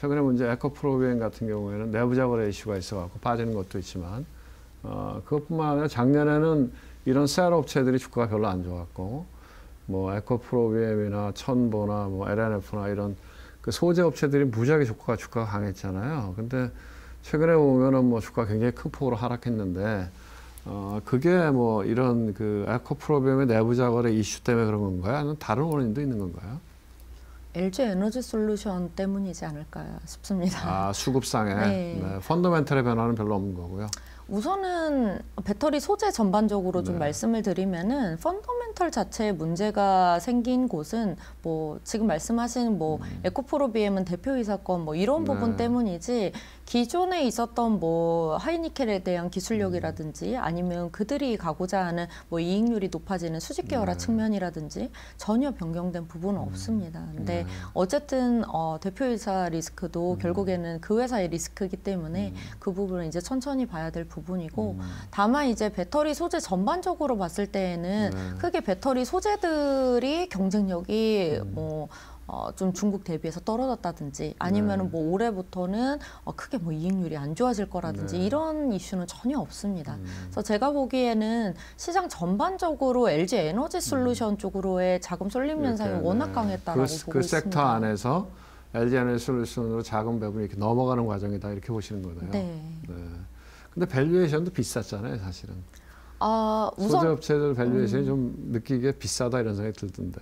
최근에 문제 에코프로비엔 같은 경우에는 내부 자본의 이슈가 있어갖고 빠지는 것도 있지만 어, 그것뿐만 아니라 작년에는 이런 셀 업체들이 주가가 별로 안 좋았고 뭐 에코프로비엠이나 천보나 뭐 LNF나 이런 그 소재 업체들이 무지하게 주가가 주가가 강했잖아요. 근데 최근에 보면은 뭐 주가 굉장히 큰 폭으로 하락했는데 어 그게 뭐 이런 그 에코프로비엠의 내부 자원의 이슈 때문에 그런 건가요? 아니면 다른 원인도 있는 건가요? LG 에너지 솔루션 때문이지 않을까 싶습니다. 아 수급상에 네. 네, 펀더멘털의 변화는 별로 없는 거고요. 우선은 배터리 소재 전반적으로 좀 네. 말씀을 드리면은 펀더멘털 자체에 문제가 생긴 곳은 뭐 지금 말씀하신 뭐 에코프로비엠은 대표이사 건뭐 이런 부분 음. 네. 때문이지 기존에 있었던 뭐 하이니켈에 대한 기술력이라든지 아니면 그들이 가고자 하는 뭐 이익률이 높아지는 수직 계열화 네. 측면이라든지 전혀 변경된 부분은 없습니다. 근데 어쨌든 어, 대표이사 리스크도 결국에는 그 회사의 리스크이기 때문에 그 부분은 이제 천천히 봐야 될 부분이고 다만 이제 배터리 소재 전반적으로 봤을 때에는 네. 크게 배터리 소재들이 경쟁력이 뭐 어, 좀 중국 대비해서 떨어졌다든지 아니면은 네. 뭐 올해부터는 어, 크게 뭐 이익률이 안 좋아질 거라든지 네. 이런 이슈는 전혀 없습니다. 음. 그래서 제가 보기에는 시장 전반적으로 LG 에너지 솔루션 쪽으로의 자금 쏠림 현상이 음. 이렇게, 워낙 네. 강했다라고 그, 보고 그 있습니다. 섹터 안에서 LG 에너지 솔루션으로 자금 배분이 이렇게 넘어가는 과정이다 이렇게 보시는 거네요. 네. 네. 근데 valuation도 비쌌잖아요, 사실은. 아, 우선 음. 업체들 valuation이 좀 느끼기에 비싸다 이런 생각이 들던데.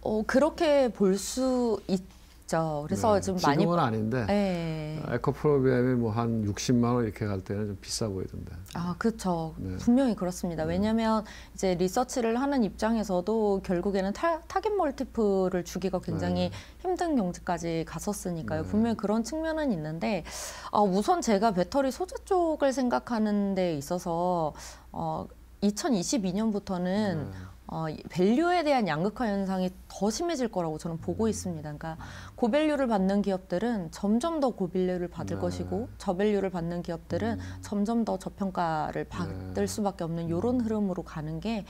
어, 그렇게 볼 수 있 죠. 그래서 네. 좀 많이 지금은 아닌데 네. 에코 프로비엠이 뭐 한 60만 원 이렇게 갈 때는 좀 비싸 보이던데. 아, 그렇죠. 네. 분명히 그렇습니다. 왜냐하면 이제 리서치를 하는 입장에서도 결국에는 타, target multiple을 주기가 굉장히 네. 힘든 경지까지 갔었으니까요. 네. 분명히 그런 측면은 있는데 어, 우선 제가 배터리 소재 쪽을 생각하는 데 있어서 어, 2022년부터는 네. 어, 이 밸류에 대한 양극화 현상이 더 심해질 거라고 저는 보고 음. 있습니다. 그러니까 고밸류를 받는 기업들은 점점 더 고밸류를 받을 네. 것이고 저밸류를 받는 기업들은 음. 점점 더 저평가를 받을 네. 수밖에 없는 이런 흐름으로 가는 게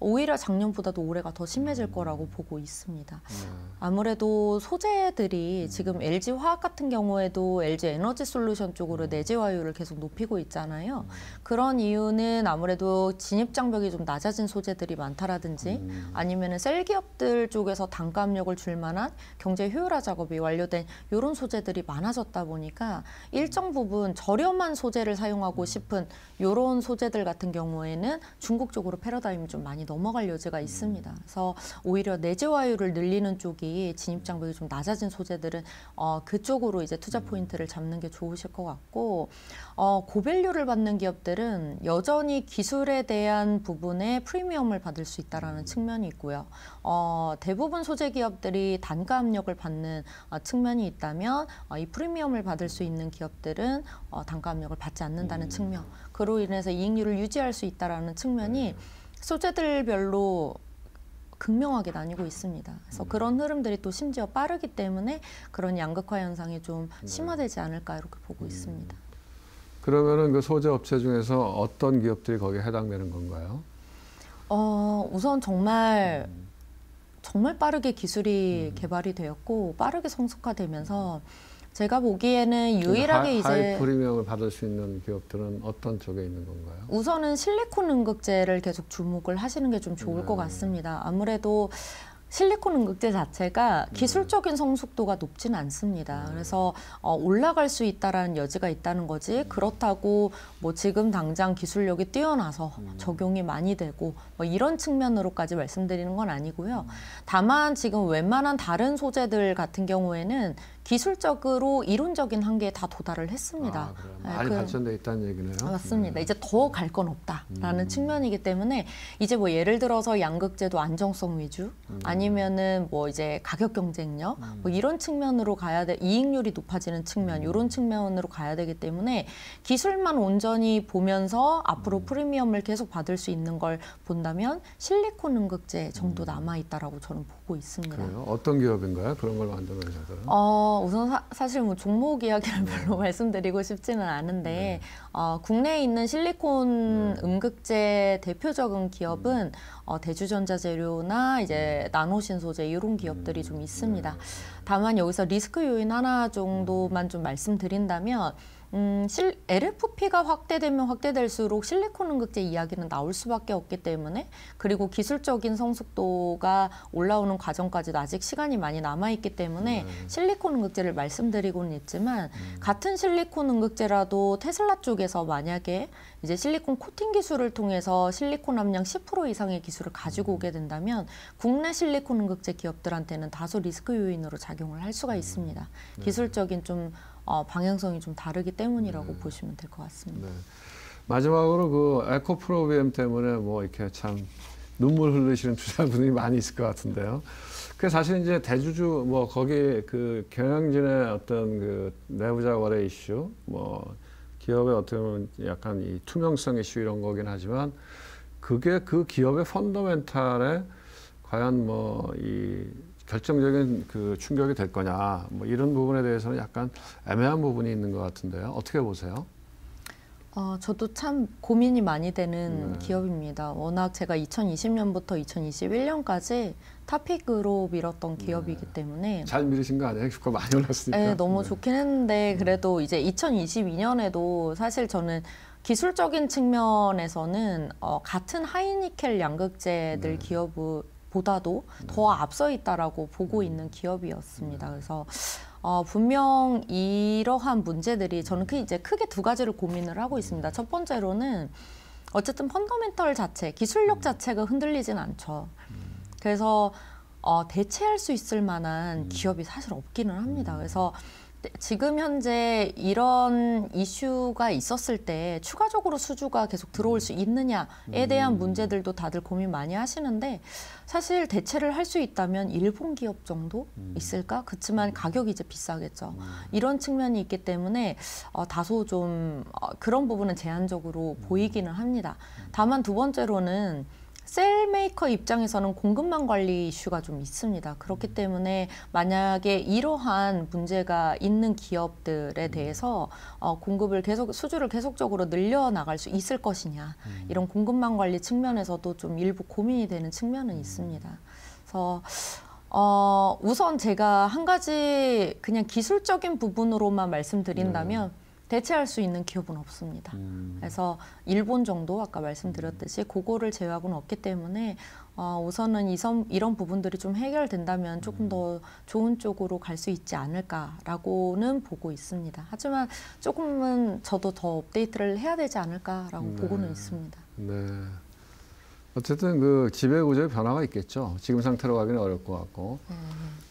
오히려 작년보다도 올해가 더 심해질 음. 거라고 보고 있습니다. 네. 아무래도 소재들이 음. 지금 LG 화학 같은 경우에도 LG 에너지 솔루션 쪽으로 음. 내재화율을 계속 높이고 있잖아요. 그런 이유는 아무래도 진입 장벽이 좀 낮아진 소재들이 많다라든지 음. 아니면은 셀 기업들 쪽 에서 단가 압력을 줄 만한 경제 효율화 작업이 완료된 이런 소재들이 많아졌다 보니까 일정 부분 저렴한 소재를 사용하고 싶은 이런 소재들 같은 경우에는 중국 쪽으로 패러다임이 좀 많이 넘어갈 여지가 있습니다. 그래서 오히려 내재화율을 늘리는 쪽이 진입 장벽이 좀 낮아진 소재들은 어, 그쪽으로 이제 투자 포인트를 잡는 게 좋으실 것 같고 어, 고밸류를 받는 기업들은 여전히 기술에 대한 부분에 프리미엄을 받을 수 있다라는 측면이 있고요. 어, 대부분 소재 기업들이 단가 압력을 받는 어, 측면이 있다면 어, 이 프리미엄을 받을 수 있는 기업들은 어, 단가 압력을 받지 않는다는 측면. 그로 인해서 이익률을 유지할 수 있다라는 측면이 소재들별로 극명하게 나뉘고 있습니다. 그래서 그런 흐름들이 또 심지어 빠르기 때문에 그런 양극화 현상이 좀 심화되지 않을까 이렇게 보고 있습니다. 그러면은 그 소재 업체 중에서 어떤 기업들이 거기에 해당되는 건가요? 어, 우선 정말 정말 빠르게 기술이 개발이 되었고 빠르게 성숙화되면서 제가 보기에는 유일하게 하, 이제 하이 프리미엄을 받을 수 있는 기업들은 어떤 쪽에 있는 건가요? 우선은 실리콘 응급제를 계속 주목을 하시는 게 좀 좋을 것 네. 같습니다. 아무래도 실리콘 응급제 자체가 기술적인 성숙도가 높지는 않습니다. 그래서 어, 올라갈 수 있다라는 여지가 있다는 거지. 그렇다고 뭐 지금 당장 기술력이 뛰어나서 적용이 많이 되고 뭐 이런 측면으로까지 말씀드리는 건 아니고요. 다만 지금 웬만한 다른 소재들 같은 경우에는 기술적으로 이론적인 한계에 다 도달을 했습니다. 아. 네, 많이 그- 발전돼 있다는 얘기네요. 아, 맞습니다. 이제 더 갈 건 없다라는 음. 측면이기 때문에 이제 뭐 예를 들어서 양극재도 안정성 위주 음. 아니면은 뭐 이제 가격 경쟁력 뭐 이런 측면으로 가야 돼 이익률이 높아지는 측면 음. 이런 측면으로 가야 되기 때문에 기술만 온전히 보면서 음. 앞으로 프리미엄을 계속 받을 수 있는 걸 본다면 실리콘 응급제 정도 음. 남아 있다라고 저는 보고 있습니다. 그래요? 어떤 기업인가요? 그런 걸 만드는 회사들은? 어, 우선 사, 실뭐 종목 이야기를 네. 별로 말씀드리고 싶지는 않은데 어, 국내에 있는 실리콘 네. 음극재 대표적인 기업은 어, 대주전자재료나 이제 나노신 소재 이런 기업들이 좀 있습니다. 다만 여기서 리스크 요인 하나 정도만 좀 말씀드린다면 음, 실, LFP가 확대되면 확대될수록 실리콘 응급제 이야기는 나올 수밖에 없기 때문에 그리고 기술적인 성숙도가 올라오는 과정까지도 아직 시간이 많이 남아 있기 때문에 실리콘 응급제를 말씀드리고는 있지만 같은 실리콘 응급제라도 테슬라 쪽에서 만약에 이제 실리콘 코팅 기술을 통해서 실리콘 함량 10% 이상의 기술을 가지고 오게 된다면 국내 실리콘 응급제 기업들한테는 다소 리스크 요인으로 작용을 할 수가 있습니다. 기술적인 좀 어, 방향성이 좀 다르기 때문이라고 보시면 될 것 같습니다. 네. 마지막으로 그 에코 프로비엠 때문에 뭐 이렇게 참 눈물 흘리시는 투자분들이 많이 있을 것 같은데요. 그 사실 이제 대주주 뭐 거기 그 경영진의 어떤 그 내부자 거래 이슈 뭐 기업의 어떻게 보면 약간 이 투명성 이슈 이런 거긴 하지만 그게 그 기업의 펀더멘탈에 과연 뭐 이 결정적인 그 충격이 될 거냐 뭐 이런 부분에 대해서는 약간 애매한 부분이 있는 것 같은데요. 어떻게 보세요? 어, 저도 참 고민이 많이 되는 네. 기업입니다. 워낙 제가 2020년부터 2021년까지 탑픽으로 밀었던 기업이기 때문에 잘 미루신 거 아니에요? 주가 많이 올랐으니까. 네, 너무 네. 좋긴 했는데 그래도 이제 2022년에도 사실 저는 기술적인 측면에서는 어, 같은 하이니켈 양극재들 네. 기업 보다도 더 앞서 있다라고 보고 있는 기업이었습니다. 네. 그래서 어, 분명 이러한 문제들이 저는 그 이제 크게 두 가지를 고민을 하고 있습니다. 첫 번째로는 어쨌든 펀더멘털 자체, 기술력 자체가 흔들리진 않죠. 그래서 어, 대체할 수 있을 만한 기업이 사실 없기는 합니다. 그래서 지금 현재 이런 이슈가 있었을 때 추가적으로 수주가 계속 들어올 수 있느냐에 대한 문제들도 다들 고민 많이 하시는데 사실 대체를 할 수 있다면 일본 기업 정도 있을까? 그렇지만 가격이 이제 비싸겠죠. 이런 측면이 있기 때문에 어, 다소 좀 어, 그런 부분은 제한적으로 보이기는 합니다. 다만 두 번째로는 cell maker 입장에서는 공급망 관리 이슈가 좀 있습니다. 그렇기 때문에 만약에 이러한 문제가 있는 기업들에 대해서 어, 공급을 계속 수주를 계속적으로 늘려 나갈 수 있을 것이냐 이런 공급망 관리 측면에서도 좀 일부 고민이 되는 측면은 있습니다. 그래서 어, 우선 제가 한 가지 그냥 기술적인 부분으로만 말씀드린다면 대체할 수 있는 기업은 없습니다. 음. 그래서 일본 정도 아까 말씀드렸듯이 그거를 제외하고는 없기 때문에 어, 우선은 이선, 이런 부분들이 좀 해결된다면 조금 더 좋은 쪽으로 갈 수 있지 않을까라고는 보고 있습니다. 하지만 조금은 저도 더 업데이트를 해야 되지 않을까라고 네. 보고는 있습니다. 네. 어쨌든 그 지배 구조의 변화가 있겠죠. 지금 상태로 가기는 어려울 것 같고. 네.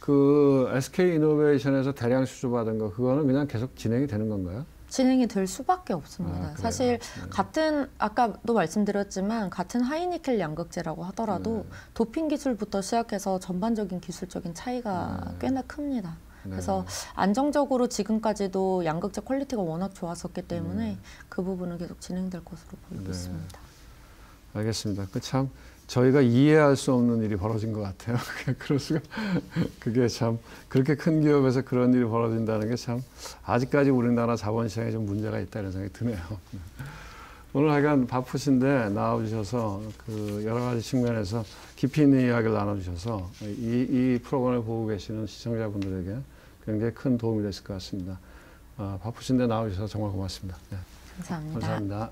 그 SK 이노베이션에서 대량 수주 받은 거 그거는 그냥 계속 진행이 되는 건가요? 진행이 될 수밖에 없습니다. 아? 사실 네. 같은 아까도 말씀드렸지만 같은 하이니켈 양극재라고 하더라도 네. 도핑 기술부터 시작해서 전반적인 기술적인 차이가 네. 꽤나 큽니다. 네. 그래서 안정적으로 지금까지도 양극재 quality가 워낙 좋았었기 때문에 네. 그 부분은 계속 진행될 것으로 보이고 네. 있습니다. 알겠습니다. 그 참 저희가 이해할 수 없는 일이 벌어진 것 같아요. 그럴 수가 그게 참 그렇게 큰 기업에서 그런 일이 벌어진다는 게 참 아직까지 우리나라 자본시장에 좀 문제가 있다 이런 생각이 드네요. 오늘 하여간 바쁘신데 나와주셔서 그 여러 가지 측면에서 깊이 있는 이야기를 나눠주셔서 이, 이 프로그램을 보고 계시는 시청자분들에게 굉장히 큰 도움이 됐을 것 같습니다. 아, 바쁘신데 나와주셔서 정말 고맙습니다. 네, 감사합니다. 감사합니다.